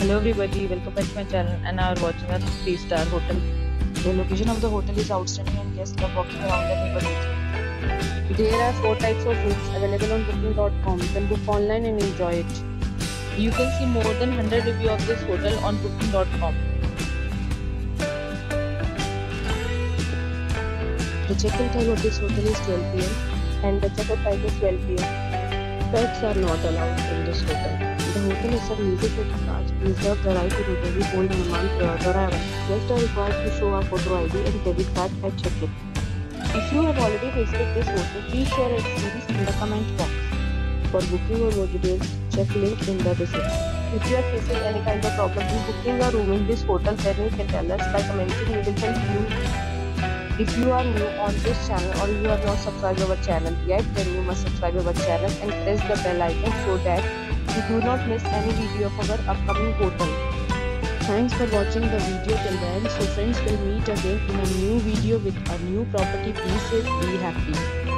Hello everybody, welcome back to my channel and now we're watching a 3-star hotel. The location of the hotel is outstanding and guests love walking around the neighborhood. There are four types of rooms available on booking.com. You can book online and enjoy it. You can see more than 100 reviews of this hotel on booking.com. The check-in time of this hotel is 12 pm and the check-out time is 12 pm. Pets are not allowed in this hotel. The hotel is a music with cards. Reserve the right to remove hold an amount prior to arrival. Guests are required to show a photo ID and debit card at check-in. If you have already visited this hotel, please share your experience in the comment box. For booking or more details, check link in the description. If you are facing any kind of problem in booking a room in this hotel, then you can tell us by commenting. We will help you. If you are new on this channel or you are not subscribed our channel yet, then you must subscribe our channel and press the bell icon so that you do not miss any video of our upcoming portal. Thanks for watching the video till the end. So friends will meet again in a new video with a new property. Be safe, be happy.